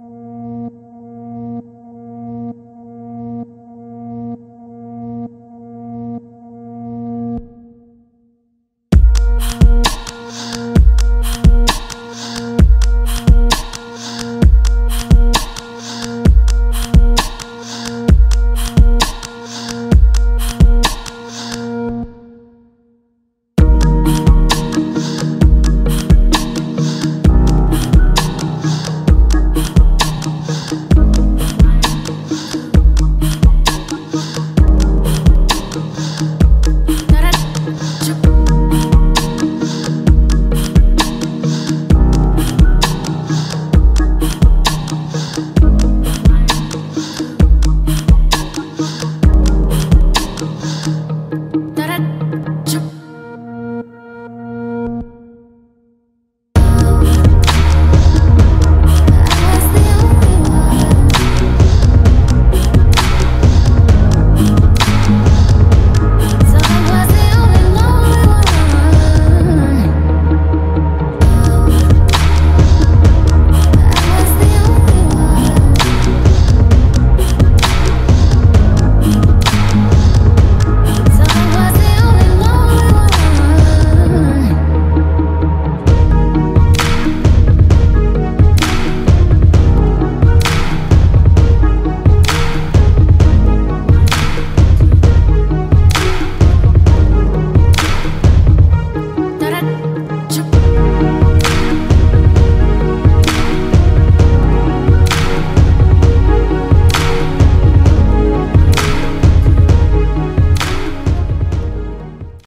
you